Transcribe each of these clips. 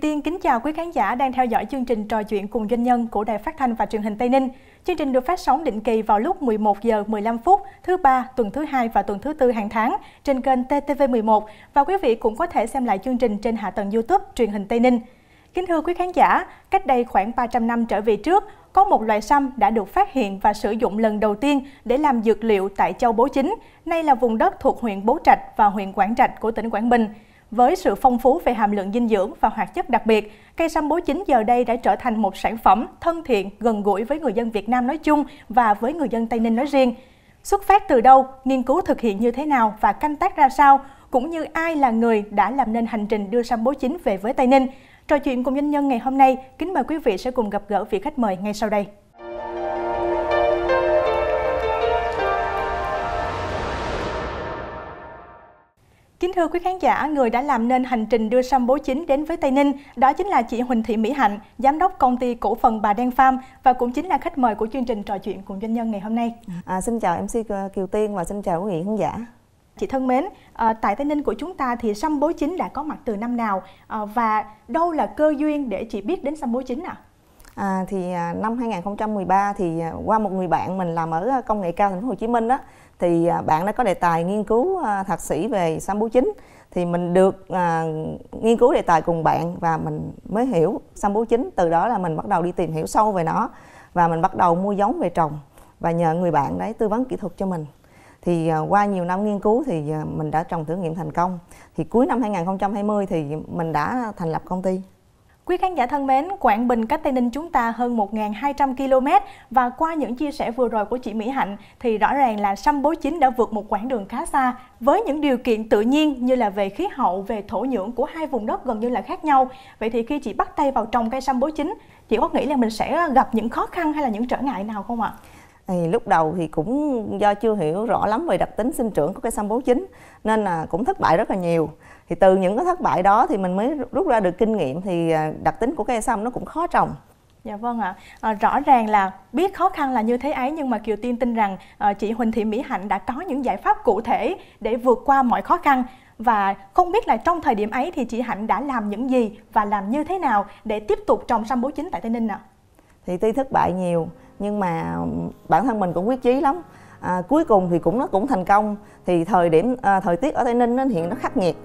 Tiên kính chào quý khán giả đang theo dõi chương trình trò chuyện cùng doanh nhân của Đài Phát thanh và Truyền hình Tây Ninh. Chương trình được phát sóng định kỳ vào lúc 11 giờ 15 phút thứ ba, tuần thứ hai và tuần thứ tư hàng tháng trên kênh TTV11 và quý vị cũng có thể xem lại chương trình trên hạ tầng YouTube Truyền hình Tây Ninh. Kính thưa quý khán giả, cách đây khoảng 300 năm trở về trước, có một loài sâm đã được phát hiện và sử dụng lần đầu tiên để làm dược liệu tại Châu Bố Chính, nay là vùng đất thuộc huyện Bố Trạch và huyện Quảng Trạch của tỉnh Quảng Bình. Với sự phong phú về hàm lượng dinh dưỡng và hoạt chất đặc biệt, cây sâm bố chính giờ đây đã trở thành một sản phẩm thân thiện, gần gũi với người dân Việt Nam nói chung và với người dân Tây Ninh nói riêng. Xuất phát từ đâu, nghiên cứu thực hiện như thế nào và canh tác ra sao, cũng như ai là người đã làm nên hành trình đưa sâm bố chính về với Tây Ninh. Trò chuyện cùng doanh nhân ngày hôm nay, kính mời quý vị sẽ cùng gặp gỡ vị khách mời ngay sau đây. Kính thưa quý khán giả, người đã làm nên hành trình đưa sâm bố chính đến với Tây Ninh, đó chính là chị Huỳnh Thị Mỹ Hạnh, giám đốc công ty cổ phần Bà Đen Farm và cũng chính là khách mời của chương trình trò chuyện cùng doanh nhân ngày hôm nay. À, xin chào MC Kiều Tiên và xin chào quý vị khán giả. Chị thân mến, à, tại Tây Ninh của chúng ta thì sâm bố chính đã có mặt từ năm nào à, và đâu là cơ duyên để chị biết đến sâm bố chính ạ? À? À, thì à, năm 2013 thì à, qua một người bạn mình làm ở công nghệ cao thành phố Hồ Chí Minh đó thì à, bạn đã có đề tài nghiên cứu à, thạc sĩ về sâm bố chính. Thì mình được à, nghiên cứu đề tài cùng bạn và mình mới hiểu sâm bố chính. Từ đó là mình bắt đầu đi tìm hiểu sâu về nó và mình bắt đầu mua giống về trồng và nhờ người bạn đấy tư vấn kỹ thuật cho mình. Thì à, qua nhiều năm nghiên cứu thì à, mình đã trồng thử nghiệm thành công. Thì cuối năm 2020 thì mình đã thành lập công ty. Quý khán giả thân mến, Quảng Bình cách Tây Ninh chúng ta hơn 1.200 km và qua những chia sẻ vừa rồi của chị Mỹ Hạnh thì rõ ràng là sâm bối chính đã vượt một quãng đường khá xa với những điều kiện tự nhiên như là về khí hậu, về thổ nhưỡng của hai vùng đất gần như là khác nhau. Vậy thì khi chị bắt tay vào trồng cây sâm bối chính, chị có nghĩ là mình sẽ gặp những khó khăn hay là những trở ngại nào không ạ? thì lúc đầu thì cũng do chưa hiểu rõ lắm về đặc tính sinh trưởng của cây sâm bố chính nên là cũng thất bại rất là nhiều thì từ những cái thất bại đó thì mình mới rút ra được kinh nghiệm thì à, đặc tính của cây sâm nó cũng khó trồng Dạ vâng ạ. À, rõ ràng là biết khó khăn là như thế ấy nhưng mà Kiều Tiên tin rằng à, chị Huỳnh Thị Mỹ Hạnh đã có những giải pháp cụ thể để vượt qua mọi khó khăn và không biết là trong thời điểm ấy thì chị Hạnh đã làm những gì và làm như thế nào để tiếp tục trồng sâm bố chính tại Tây Ninh ạ? Thì tuy thất bại nhiều nhưng mà bản thân mình cũng quyết chí lắm. À, cuối cùng thì cũng nó cũng thành công. Thì thời điểm à, thời tiết ở Tây Ninh nó hiện nó khắc nghiệt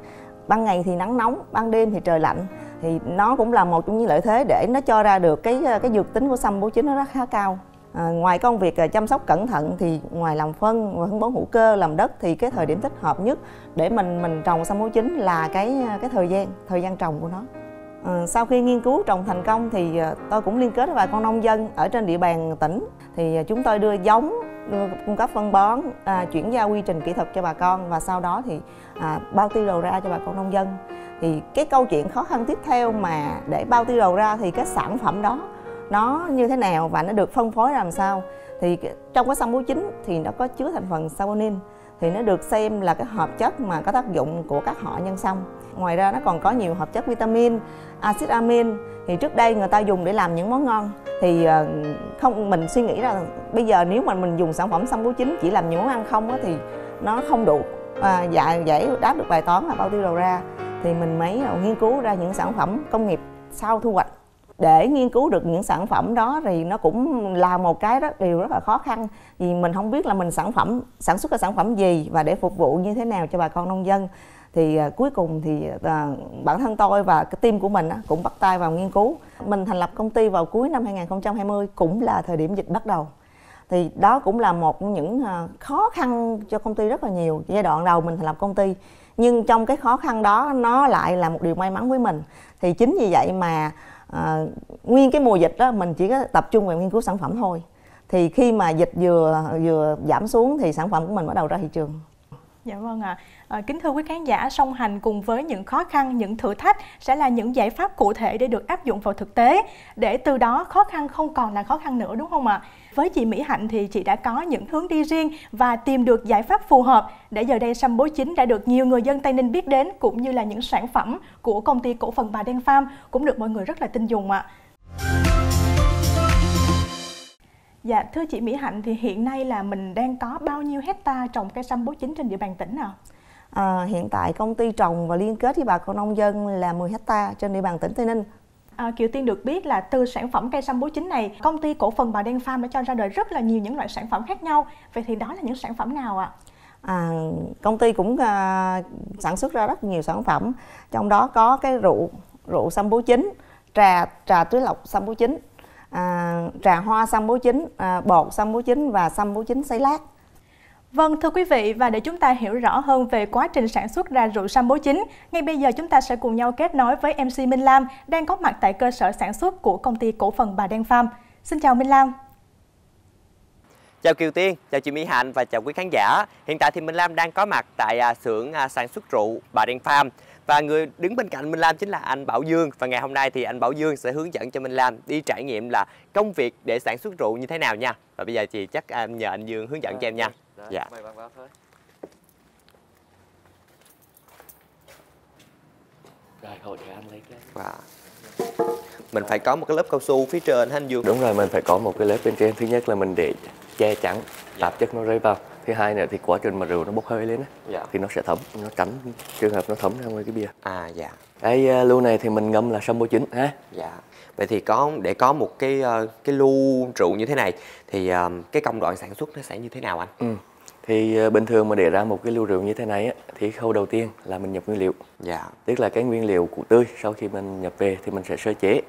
ban ngày thì nắng nóng ban đêm thì trời lạnh. Thì nó cũng là một trong những lợi thế để nó cho ra được cái cái dược tính của sâm bố chính nó rất khá cao. À, ngoài công việc à, chăm sóc cẩn thận thì ngoài làm phân và phân bón hữu cơ làm đất thì cái thời điểm thích hợp nhất để mình mình trồng sâm bố chính là cái à, cái thời gian thời gian trồng của nó. À, sau khi nghiên cứu trồng thành công thì tôi cũng liên kết với vài con nông dân ở trên địa bàn tỉnh thì à, chúng tôi đưa giống đưa cung cấp phân bón à, chuyển giao quy trình kỹ thuật cho bà con và sau đó thì à, bao tiêu đầu ra cho bà con nông dân. Thì cái câu chuyện khó khăn tiếp theo mà để bao tiêu đầu ra thì cái sản phẩm đó nó như thế nào và nó được phân phối làm sao? Thì trong cái sâm búa chính thì nó có chứa thành phần saponin. Thì nó được xem là cái hợp chất mà có tác dụng của các họ nhân sâm ngoài ra nó còn có nhiều hợp chất vitamin axit amin. Thì trước đây người ta dùng để làm những món ngon. Thì ờ, không mình suy nghĩ là bây giờ nếu mà mình dùng sản phẩm sâm bố chính chỉ làm những món ăn không á thì nó không đủ. À, dạ dễ đáp được bài toán là bao tiêu đầu ra. Thì mình mới ờ, nghiên cứu ra những sản phẩm công nghiệp sau thu hoạch. Để nghiên cứu được những sản phẩm đó thì nó cũng là một cái rất điều rất là khó khăn. Vì mình không biết là mình sản phẩm sản xuất cái sản phẩm gì và để phục vụ như thế nào cho bà con nông dân thì à, cuối cùng thì à, bản thân tôi và cái team của mình cũng bắt tay vào nghiên cứu. Mình thành lập công ty vào cuối năm 2020 cũng là thời điểm dịch bắt đầu. Thì đó cũng là một những à, khó khăn cho công ty rất là nhiều giai đoạn đầu mình thành lập công ty. Nhưng trong cái khó khăn đó nó lại là một điều may mắn với mình. Thì chính vì vậy mà à, nguyên cái mùa dịch đó mình chỉ có tập trung vào nghiên cứu sản phẩm thôi. Thì khi mà dịch vừa vừa giảm xuống thì sản phẩm của mình bắt đầu ra thị trường. Dạ vâng ạ. À. Ờ, kính thưa quý khán giả, song hành cùng với những khó khăn, những thử thách sẽ là những giải pháp cụ thể để được áp dụng vào thực tế, để từ đó khó khăn không còn là khó khăn nữa đúng không ạ? Với chị Mỹ Hạnh thì chị đã có những hướng đi riêng và tìm được giải pháp phù hợp để giờ đây sâm bối chính đã được nhiều người dân Tây Ninh biết đến cũng như là những sản phẩm của công ty cổ phần Bà Đen Farm cũng được mọi người rất là tin dùng ạ. Dạ, thưa chị Mỹ Hạnh thì hiện nay là mình đang có bao nhiêu hecta trồng cây sâm bố chính trên địa bàn tỉnh nào? À, hiện tại công ty trồng và liên kết với bà con nông dân là 10 hecta trên địa bàn tỉnh Tây Ninh. À, Kiều Tiên được biết là từ sản phẩm cây sâm bố chính này, công ty cổ phần Bà Đen Farm đã cho ra đời rất là nhiều những loại sản phẩm khác nhau. Vậy thì đó là những sản phẩm nào ạ? À, công ty cũng à, sản xuất ra rất nhiều sản phẩm, trong đó có cái rượu rượu sâm bố chính, trà trà túi lọc sâm bố chính, à, trà hoa sâm bố chính, à, bột sâm bố chính và sâm bố chính sấy lát. Vâng, thưa quý vị, và để chúng ta hiểu rõ hơn về quá trình sản xuất ra rượu sâm bố chính, ngay bây giờ chúng ta sẽ cùng nhau kết nối với MC Minh Lam đang có mặt tại cơ sở sản xuất của công ty cổ phần Bà Đen Farm. Xin chào Minh Lam. Chào Kiều Tiên, chào chị Mỹ Hạnh và chào quý khán giả. Hiện tại thì Minh Lam đang có mặt tại à, xưởng à, sản xuất rượu Bà Đen Farm và người đứng bên cạnh Minh Lam chính là anh Bảo Dương và ngày hôm nay thì anh Bảo Dương sẽ hướng dẫn cho Minh Lam đi trải nghiệm là công việc để sản xuất rượu như thế nào nha. Và bây giờ thì chắc em nhờ anh Dương hướng dẫn cho em nha. Dạ. mời bạn vào thôi. Rồi, hồi để anh lấy cái Và mình phải có một cái lớp cao su phía trên anh Dương? Đúng rồi, mình phải có một cái lớp bên trên Thứ nhất là mình để che chắn tạp chất nó rơi vào Thứ hai nữa thì quá trình mà rượu nó bốc hơi lên á Dạ. Thì nó sẽ thấm, nó tránh trường hợp nó thấm ra ngoài cái bia À dạ. Cái uh, lưu này thì mình ngâm là sâm bô chín ha Dạ. Vậy thì có để có một cái ờ, cái lu rượu như thế này thì ờ, cái công đoạn sản xuất nó sẽ như thế nào anh? ừ. Thì uh, bình thường mà để ra một cái lưu rượu như thế này á Thì khâu đầu tiên là mình nhập nguyên liệu Dạ. Tức là cái nguyên liệu củ tươi sau khi mình nhập về thì mình sẽ sơ chế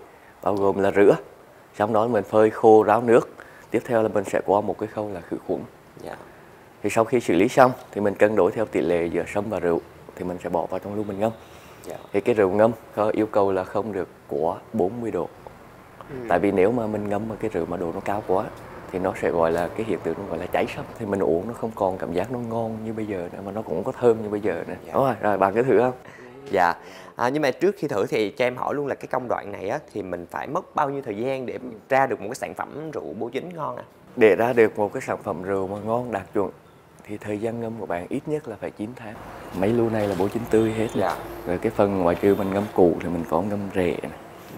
Bao gồm là rửa Trong đó mình phơi khô ráo nước Tiếp theo là mình sẽ qua một cái khâu là khử khuẩn Dạ. thì sau khi xử lý xong thì mình cân đối theo tỷ lệ giữa sâm và rượu thì mình sẽ bỏ vào trong lu mình ngâm Dạ. thì cái rượu ngâm có yêu cầu là không được quá 40 độ tại vì nếu mà mình ngâm mà cái rượu mà độ nó cao quá thì nó sẽ gọi là cái hiện tượng nó gọi là cháy sâm thì mình uống nó không còn cảm giác nó ngon như bây giờ nữa mà nó cũng không có thơm như bây giờ nữa Dạ. Đúng rồi rồi bạn cứ thử không Dạ. À, nhưng mà trước khi thử thì cho em hỏi luôn là cái công đoạn này á thì mình phải mất bao nhiêu thời gian để ra được một cái sản phẩm rượu bố chính ngon à? để ra được một cái sản phẩm rượu mà ngon đạt chuẩn thì thời gian ngâm của bạn ít nhất là phải 9 tháng mấy lu này là bố chín tươi hết. Dạ. rồi cái phần ngoài trừ mình ngâm củ thì mình có ngâm rễ này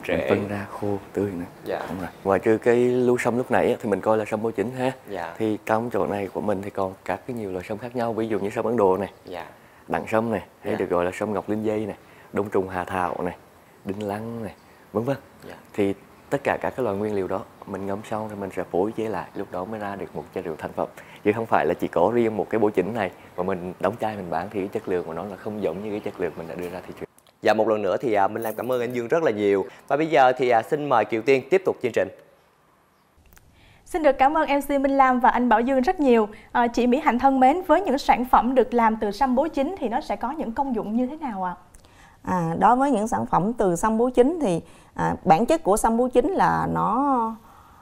Rễ. phân ra khô tươi nữa Dạ. đúng rồi ngoài trừ cái lu sâm lúc nãy thì mình coi là sâm bố chính ha Dạ. thì trong chỗ này của mình thì còn các cái nhiều loại sâm khác nhau ví dụ như sâm ấn độ này Dạ. đặng sâm này hay Dạ. được gọi là sâm ngọc linh dây này đông trùng hà thảo này đinh lăng này vân vân Dạ. thì tất cả các cái loại nguyên liệu đó mình ngâm xong rồi mình sẽ phối chế lại lúc đó mới ra được một chai rượu thành phẩm chứ không phải là chỉ có riêng một cái bố chỉnh này mà mình đóng chai mình bán thì cái chất lượng của nó là không giống như cái chất lượng mình đã đưa ra thị trường Dạ một lần nữa thì à, Minh Lam cảm ơn anh Dương rất là nhiều. Và bây giờ thì à, xin mời Kiều Tiên tiếp tục chương trình. Xin được cảm ơn MC Minh Lam và anh Bảo Dương rất nhiều. À, chị Mỹ Hạnh thân mến, với những sản phẩm được làm từ sâm bố chính thì nó sẽ có những công dụng như thế nào ạ? À, đối với những sản phẩm từ sâm bố chính thì à, bản chất của sâm bố chính là nó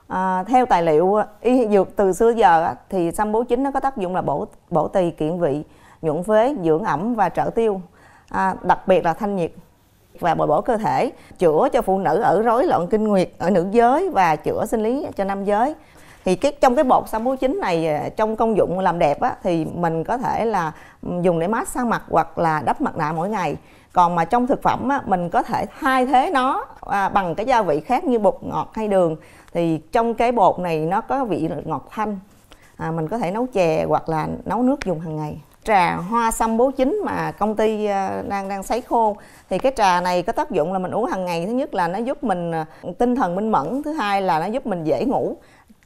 à, theo tài liệu y dược từ xưa giờ thì sâm bố chính nó có tác dụng là bổ bổ tỳ kiện vị nhuận phế dưỡng ẩm và trợ tiêu à, đặc biệt là thanh nhiệt và bồi bổ cơ thể chữa cho phụ nữ ở rối loạn kinh nguyệt ở nữ giới và chữa sinh lý cho nam giới. Thì cái trong cái bột sâm bố chính này à, trong công dụng làm đẹp á, thì mình có thể là dùng để mát xa mặt hoặc là đắp mặt nạ mỗi ngày. Còn mà trong thực phẩm á, mình có thể thay thế nó à, bằng cái gia vị khác như bột ngọt hay đường. Thì trong cái bột này nó có vị ngọt thanh. À, mình có thể nấu chè hoặc là nấu nước dùng hàng ngày trà hoa sâm bố chính mà công ty à, đang đang sấy khô. Thì cái trà này có tác dụng là mình uống hàng ngày. Thứ nhất là nó giúp mình à, tinh thần minh mẫn. Thứ hai là nó giúp mình dễ ngủ.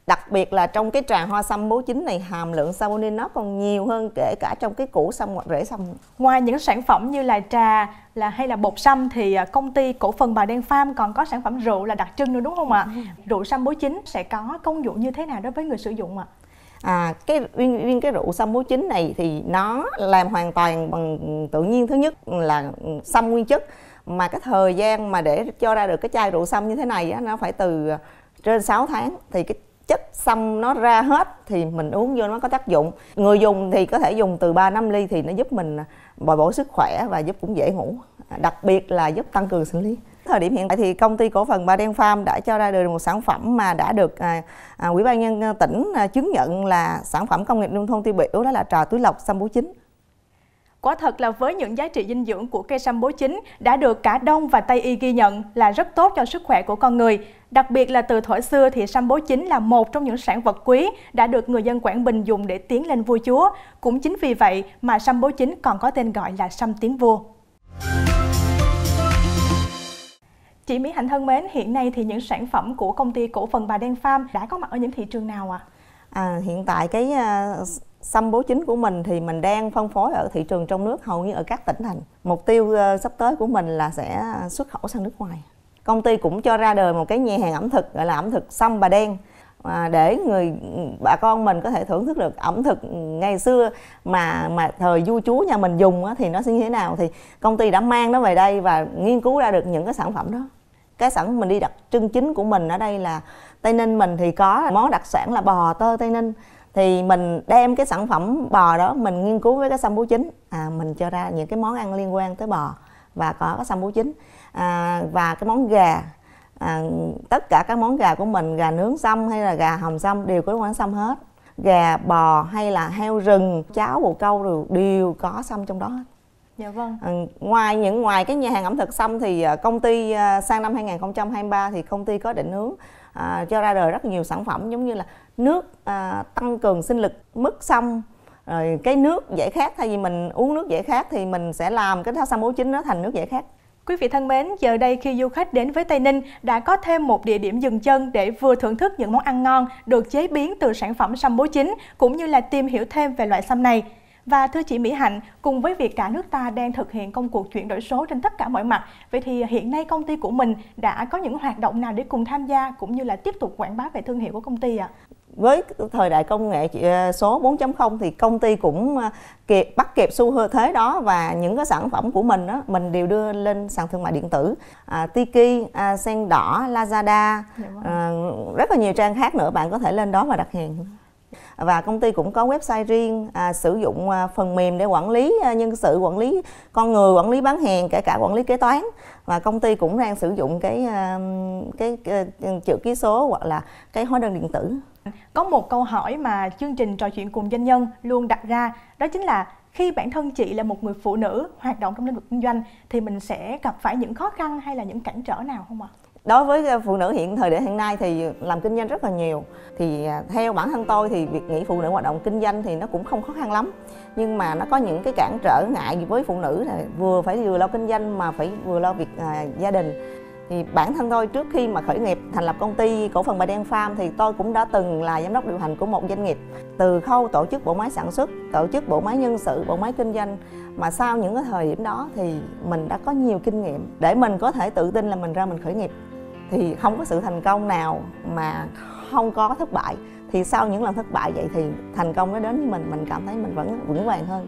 Đặc biệt là trong cái trà hoa sâm bố chính này hàm lượng saponin nó còn nhiều hơn kể cả trong cái củ sâm hoặc rễ sâm. Ngoài những sản phẩm như là trà là hay là bột sâm thì à, công ty cổ phần Bà Đen Farm còn có sản phẩm rượu là đặc trưng nữa đúng không ạ? Rượu sâm bố chính sẽ có công dụng như thế nào đối với người sử dụng ạ? À, À, cái riêng, riêng cái rượu sâm bố chính này thì nó làm hoàn toàn bằng tự nhiên. Thứ nhất là sâm nguyên chất mà cái thời gian mà để cho ra được cái chai rượu sâm như thế này á, nó phải từ à, trên 6 tháng. Thì cái chất sâm nó ra hết thì mình uống vô nó có tác dụng. Người dùng thì có thể dùng từ 3 năm ly thì nó giúp mình bồi bổ sức khỏe và giúp cũng dễ ngủ. Đặc biệt là giúp tăng cường sinh lý thời điểm hiện tại thì công ty cổ phần Ba Đen Farm đã cho ra được một sản phẩm mà đã được à, à, Ủy ban nhân tỉnh à, chứng nhận là sản phẩm công nghiệp nông thôn tiêu biểu đó là trà túi lọc sâm bố chính Quả thật là với những giá trị dinh dưỡng của cây sâm bố chính đã được cả Đông và Tây y ghi nhận là rất tốt cho sức khỏe của con người. Đặc biệt là từ thuở xưa thì sâm bố chính là một trong những sản vật quý đã được người dân Quảng Bình dùng để tiến lên vua chúa. Cũng chính vì vậy mà sâm bố chính còn có tên gọi là sâm tiến vua. Chị Mỹ Hạnh thân mến, hiện nay thì những sản phẩm của công ty cổ phần Bà Đen Farm đã có mặt ở những thị trường nào ạ? À? À, hiện tại cái à, uh, sâm bố chính của mình thì mình đang phân phối ở thị trường trong nước hầu như ở các tỉnh thành. Mục tiêu uh, sắp tới của mình là sẽ xuất khẩu sang nước ngoài. Công ty cũng cho ra đời một cái nhà hàng ẩm thực gọi là ẩm thực sâm bà đen à, để người bà con mình có thể thưởng thức được ẩm thực ngày xưa mà mà thời vua chúa nhà mình dùng á, thì nó sẽ như thế nào thì công ty đã mang nó về đây và nghiên cứu ra được những cái sản phẩm đó cái sản mình đi đặc trưng chính của mình ở đây là tây ninh mình thì có món đặc sản là bò tơ tây ninh. Thì mình đem cái sản phẩm bò đó mình nghiên cứu với cái sâm bố chính. À, mình cho ra những cái món ăn liên quan tới bò và có cái sâm bố chính. À, và cái món gà à, tất cả các món gà của mình gà nướng xăm hay là gà hồng xăm đều có quán xăm hết. Gà bò hay là heo rừng cháo bồ câu đều, đều có xăm trong đó hết. Dạ vâng. À, ngoài những ngoài cái nhà hàng ẩm thực xăm thì à, công ty à, sang năm 2023 thì công ty có định hướng à, cho ra đời rất nhiều sản phẩm giống như là nước à, tăng cường sinh lực mức xăm rồi cái nước giải khát thay vì mình uống nước giải khát thì mình sẽ làm cái xăm bố chính nó thành nước giải khát Quý vị thân mến, giờ đây khi du khách đến với Tây Ninh đã có thêm một địa điểm dừng chân để vừa thưởng thức những món ăn ngon được chế biến từ sản phẩm sâm bố chính cũng như là tìm hiểu thêm về loại sâm này. Và thưa chị Mỹ Hạnh, cùng với việc cả nước ta đang thực hiện công cuộc chuyển đổi số trên tất cả mọi mặt, vậy thì hiện nay công ty của mình đã có những hoạt động nào để cùng tham gia cũng như là tiếp tục quảng bá về thương hiệu của công ty ạ? À? với thời đại công nghệ ờ, số 4.0 thì công ty cũng ờ, kịp bắt kịp xu thế đó và những cái sản phẩm của mình đó mình đều đưa lên sàn thương mại điện tử à, Tiki, à, Sen đỏ, Lazada, à, rất là nhiều trang khác nữa bạn có thể lên đó và đặt hàng và công ty cũng có website riêng à, sử dụng à, phần mềm để quản lý à, nhân sự quản lý con người quản lý bán hàng kể cả quản lý kế toán và công ty cũng đang sử dụng cái à, cái, cái, cái chữ ký số hoặc là cái hóa đơn điện tử có một câu hỏi mà chương trình trò chuyện cùng doanh nhân luôn đặt ra đó chính là khi bản thân chị là một người phụ nữ hoạt động trong lĩnh vực kinh doanh thì mình sẽ gặp phải những khó khăn hay là những cản trở nào không ạ? Đối với ờ, phụ nữ hiện thời điểm hiện nay thì làm kinh doanh rất là nhiều. Thì à, theo bản thân tôi thì việc nghĩ phụ nữ hoạt động kinh doanh thì nó cũng không khó khăn lắm. Nhưng mà nó có những cái cản trở ngại với phụ nữ là vừa phải vừa lo kinh doanh mà phải vừa lo việc à, gia đình. Thì bản thân tôi trước khi mà khởi nghiệp thành lập công ty cổ phần bà đen farm thì tôi cũng đã từng là giám đốc điều hành của một doanh nghiệp. Từ khâu tổ chức bộ máy sản xuất tổ chức bộ máy nhân sự bộ máy kinh doanh mà sau những cái thời điểm đó thì mình đã có nhiều kinh nghiệm để mình có thể tự tin là mình ra mình khởi nghiệp thì không có sự thành công nào mà không có thất bại. Thì sau những lần thất bại vậy thì thành công nó đến với mình mình cảm thấy mình vẫn vững vàng hơn.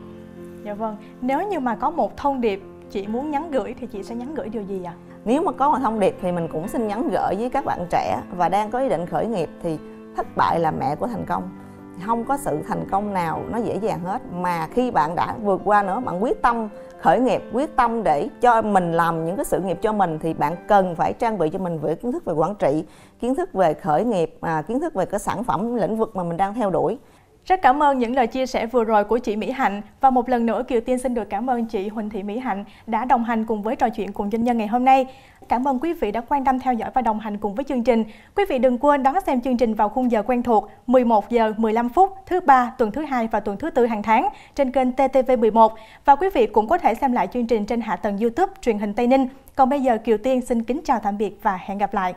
Dạ vâng. Nếu như mà có một thông điệp chị muốn nhắn gửi thì chị sẽ nhắn gửi điều gì ạ? À? nếu mà có một thông điệp thì mình cũng xin nhắn gửi với các bạn trẻ và đang có ý định khởi nghiệp thì thất bại là mẹ của thành công không có sự thành công nào nó dễ dàng hết. Mà khi bạn đã vượt qua nữa bạn quyết tâm khởi nghiệp quyết tâm để cho mình làm những cái sự nghiệp cho mình thì bạn cần phải trang bị cho mình về kiến thức về quản trị kiến thức về khởi nghiệp à, kiến thức về cái sản phẩm lĩnh vực mà mình đang theo đuổi. Rất cảm ơn những lời chia sẻ vừa rồi của chị Mỹ Hạnh. Và một lần nữa Kiều Tiên xin được cảm ơn chị Huỳnh Thị Mỹ Hạnh đã đồng hành cùng với trò chuyện cùng doanh nhân ngày hôm nay. Cảm ơn quý vị đã quan tâm theo dõi và đồng hành cùng với chương trình. Quý vị đừng quên đón xem chương trình vào khung giờ quen thuộc 11 giờ 15 phút, thứ ba, tuần thứ hai và tuần thứ tư hàng tháng trên kênh TTV11 và quý vị cũng có thể xem lại chương trình trên hạ tầng YouTube truyền hình Tây Ninh. Còn bây giờ Kiều Tiên xin kính chào tạm biệt và hẹn gặp lại.